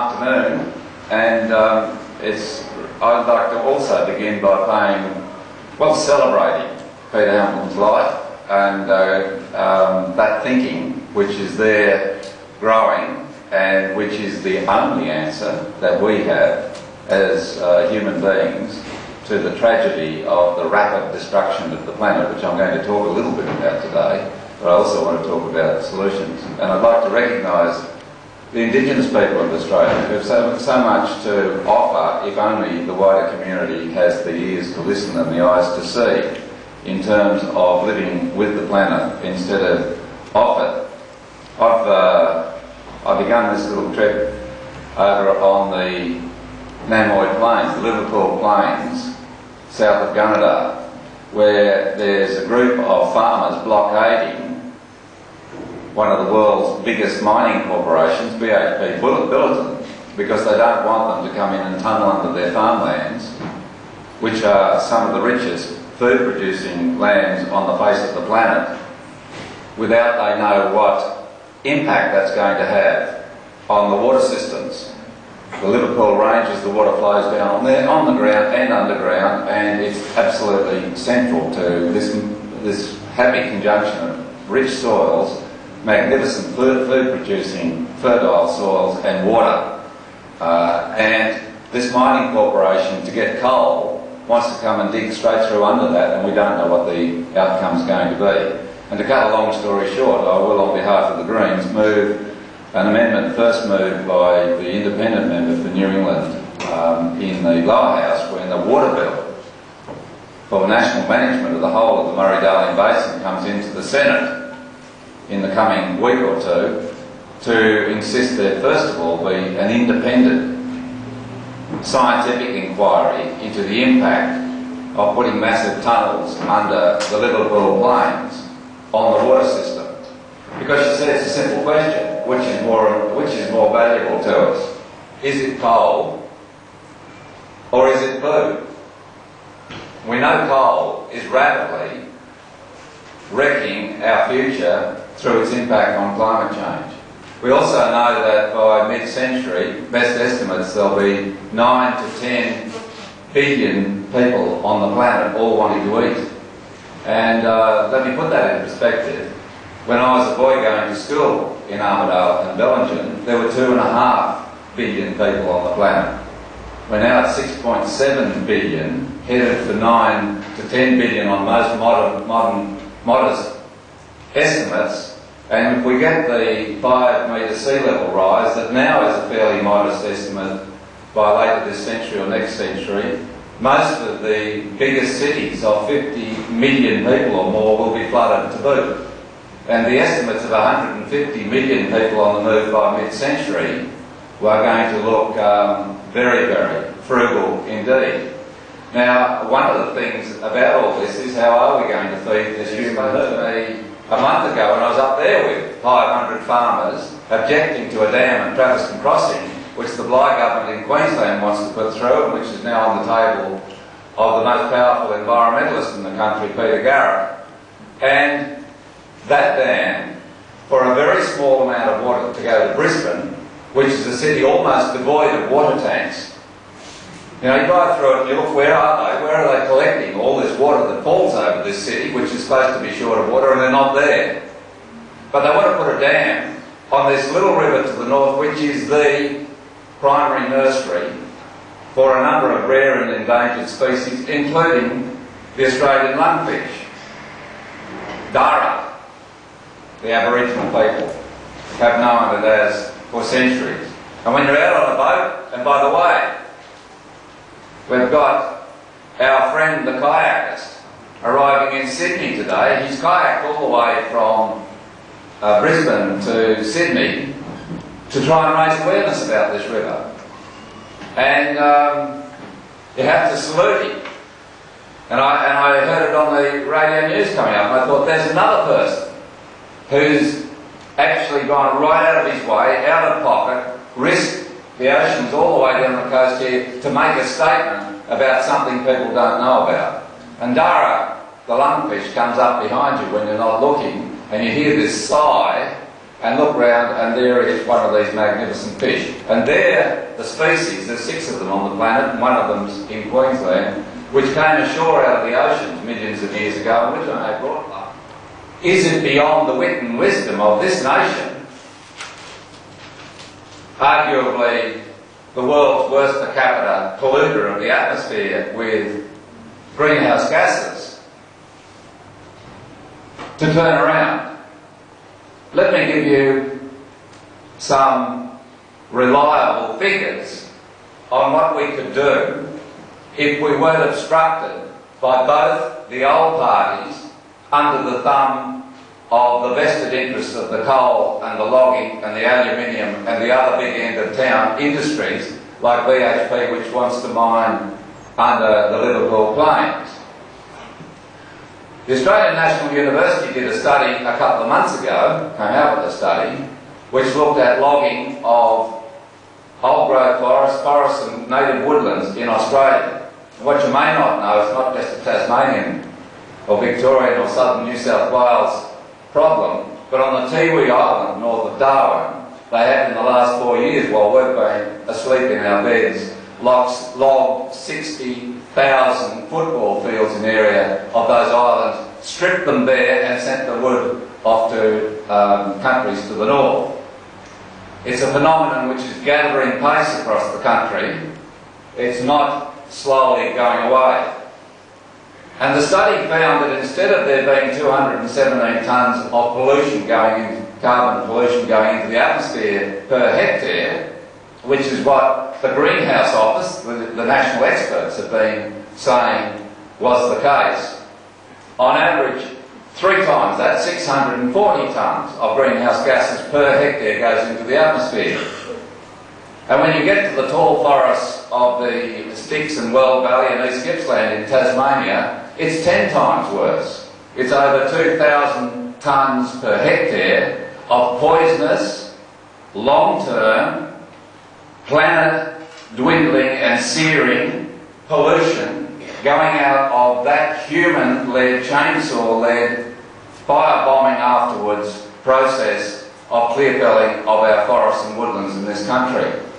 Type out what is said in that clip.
afternoon, and um, it's, I'd like to also begin by paying, well, celebrating Peter Hamilton's life and uh, um, that thinking which is there growing and which is the only answer that we have as uh, human beings to the tragedy of the rapid destruction of the planet, which I'm going to talk a little bit about today, but I also want to talk about solutions. And I'd like to recognise the Indigenous people of Australia have so, so much to offer if only the wider community has the ears to listen and the eyes to see in terms of living with the planet instead of off it. I've, uh, I've begun this little trip over on the Namoi Plains, the Liverpool Plains, south of Gunnedah, where there's a group of farmers blockading one of the world's biggest mining corporations, BHP Billiton, because they don't want them to come in and tunnel under their farmlands, which are some of the richest food producing lands on the face of the planet, without they know what impact that's going to have on the water systems. The Liverpool Ranges, the water flows down on there, on the ground and underground, and it's absolutely central to this, this happy conjunction of rich soils magnificent food, food producing fertile soils and water. Uh, and this mining corporation, to get coal, wants to come and dig straight through under that, and we don't know what the outcome is going to be. And to cut a long story short, I will, on behalf of the Greens, move an amendment first moved by the independent member for New England um, in the lower house when the water bill for national management of the whole of the Murray-Darling Basin comes into the Senate in the coming week or two to insist that first of all be an independent scientific inquiry into the impact of putting massive tunnels under the Liverpool Plains on the water system. Because she said it's a simple question, which is more which is more valuable to us? Is it coal or is it food? We know coal is rapidly wrecking our future through its impact on climate change. We also know that by mid-century, best estimates, there'll be 9 to 10 billion people on the planet all wanting to eat. And uh, let me put that in perspective. When I was a boy going to school in Armidale and Bellingen, there were two and a half billion people on the planet. We're now at 6.7 billion, headed for 9 to 10 billion on most modern, modern modest estimates, and if we get the 5 metre sea level rise, that now is a fairly modest estimate by later this century or next century, most of the biggest cities of 50 million people or more will be flooded to boot. And the estimates of 150 million people on the move by mid-century were going to look um, very, very frugal indeed. Now, one of the things about all this is how are we going to feed this human a month ago when I was up there with 500 farmers objecting to a dam at Traveston Crossing, which the Bligh government in Queensland wants to put through and which is now on the table of the most powerful environmentalist in the country, Peter Garrett. And that dam, for a very small amount of water to go to Brisbane, which is a city almost devoid of water tanks, you know, you drive through it and you look, where are they? Where are they collecting all this water that falls over this city, which is supposed to be short of water, and they're not there. But they want to put a dam on this little river to the north, which is the primary nursery for a number of rare and endangered species, including the Australian lungfish. Darra, the Aboriginal people, have known it as for centuries. And when you're out on a boat, and by the way, We've got our friend the kayakist arriving in Sydney today. He's kayaked all the way from uh, Brisbane to Sydney to try and raise awareness about this river. And um, you have to salute him. And I, and I heard it on the radio news coming up, and I thought, there's another person who's actually gone right out of his way, out of pocket, risked the oceans all the way down the coast here to make a statement about something people don't know about. And Darra, the lungfish, comes up behind you when you're not looking, and you hear this sigh, and look round and there is one of these magnificent fish. And they're the species, there's six of them on the planet, one of them's in Queensland, which came ashore out of the oceans millions of years ago, and which I brought up. Is it beyond the wit and wisdom of this nation, arguably the world's worst per capita polluter of the atmosphere with greenhouse gases, to turn around? Let me give you some reliable figures on what we could do if we weren't obstructed by both the old parties under the thumb of the vested interests of the coal and the logging and the aluminium and the other big end of town industries like BHP which wants to mine under the Liverpool Plains. The Australian National University did a study a couple of months ago, came out with a study, which looked at logging of old growth forests, forests and native woodlands in Australia. And what you may not know, it's not just a Tasmanian or Victorian or southern New South Wales problem, but on the Tiwi Island north of Darwin, they have in the last four years while we've been asleep in our beds, logged 60 thousand football fields in the area of those islands, stripped them bare and sent the wood off to um, countries to the north. It's a phenomenon which is gathering pace across the country. It's not slowly going away. And the study found that instead of there being 217 tonnes of pollution going into carbon pollution going into the atmosphere per hectare, which is what the Greenhouse Office, the, the national experts have been saying was the case. On average, three times that, 640 tonnes of greenhouse gases per hectare goes into the atmosphere. And when you get to the tall forests of the Styx and Weld Valley and East Gippsland in Tasmania, it's 10 times worse. It's over 2,000 tonnes per hectare of poisonous, long-term, planet dwindling and searing pollution going out of that human-led, chainsaw-led, firebombing afterwards process of clear felling of our forests and woodlands in this country.